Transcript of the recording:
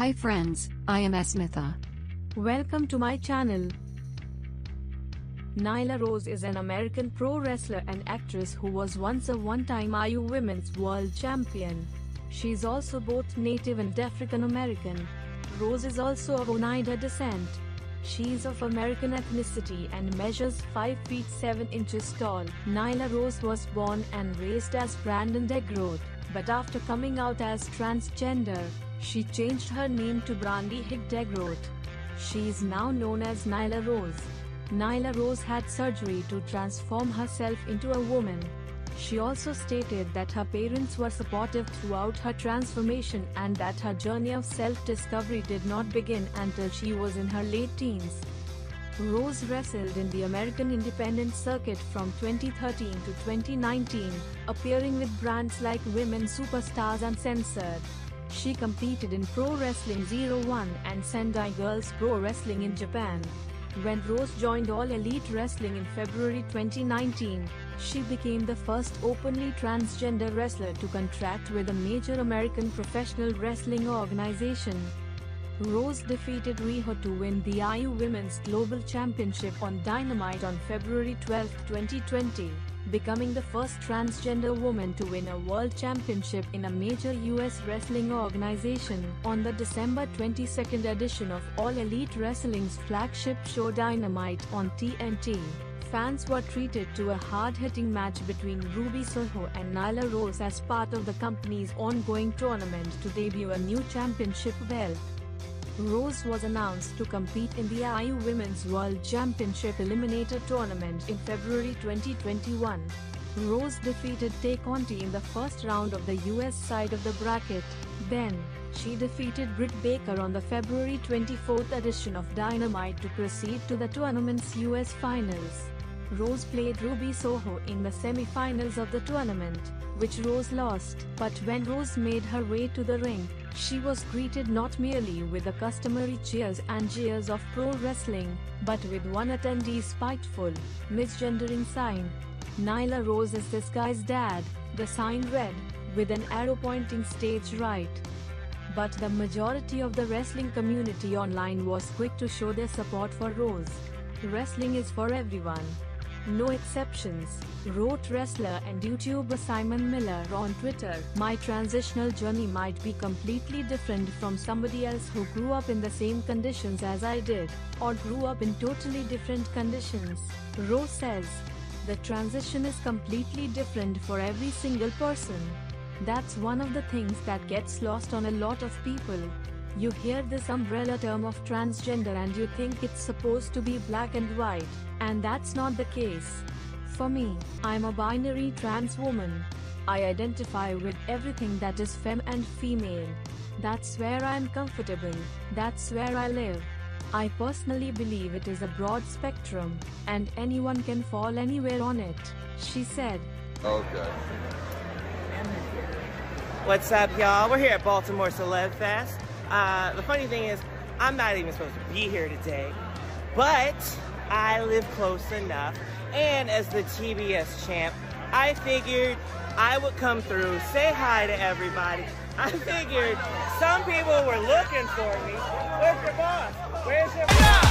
Hi friends, I am Asmitha. Welcome to my channel. Nyla Rose is an American pro wrestler and actress who was once a one-time AEW Women's World Champion. She is also both Native and African American. Rose is also of Oneida descent. She is of American ethnicity and measures 5 feet 7 inches tall. Nyla Rose was born and raised as Brandon DeGroat, but after coming out as transgender, she changed her name to Brandi Hick DeGroat. She is now known as Nyla Rose. Nyla Rose had surgery to transform herself into a woman. She also stated that her parents were supportive throughout her transformation and that her journey of self-discovery did not begin until she was in her late teens. Rose wrestled in the American independent circuit from 2013 to 2019, appearing with brands like Women Superstars Uncensored. She competed in Pro Wrestling 01 and Sendai Girls Pro Wrestling in Japan. When Rose joined All Elite Wrestling in February 2019, she became the first openly transgender wrestler to contract with a major American professional wrestling organization. Rose defeated Riho to win the AEW Women's Global Championship on Dynamite on February 12, 2020 becoming the first transgender woman to win a world championship in a major US wrestling organization. On the December 22nd edition of All Elite Wrestling's flagship show Dynamite on TNT, fans were treated to a hard-hitting match between Ruby Soho and Nyla Rose as part of the company's ongoing tournament to debut a new championship belt. Rose was announced to compete in the AEW Women's World Championship Eliminator Tournament in February 2021. Rose defeated Tay Conti in the first round of the US side of the bracket. Then, she defeated Britt Baker on the February 24th edition of Dynamite to proceed to the tournament's US finals. Rose played Ruby Soho in the semi-finals of the tournament, which Rose lost. But when Rose made her way to the ring, she was greeted not merely with the customary cheers and jeers of pro wrestling, but with one attendee's spiteful, misgendering sign. Nyla Rose is this guy's dad, the sign read, with an arrow pointing stage right. But the majority of the wrestling community online was quick to show their support for Rose. Wrestling is for everyone. No exceptions, wrote wrestler and YouTuber Simon Miller on Twitter. My transitional journey might be completely different from somebody else who grew up in the same conditions as I did, or grew up in totally different conditions. Rose says, the transition is completely different for every single person. That's one of the things that gets lost on a lot of people. You hear this umbrella term of transgender and you think it's supposed to be black and white, and that's not the case. For me, I'm a binary trans woman. I identify with everything that is femme and female. That's where I'm comfortable, that's where I live. I personally believe it is a broad spectrum, and anyone can fall anywhere on it, she said. Okay. What's up, y'all? We're here at Baltimore Celeb Fest. Uh, the funny thing is, I'm not even supposed to be here today, but I live close enough. And as the TBS champ, I figured I would come through, say hi to everybody. I figured some people were looking for me. Where's your boss? Where's your boss?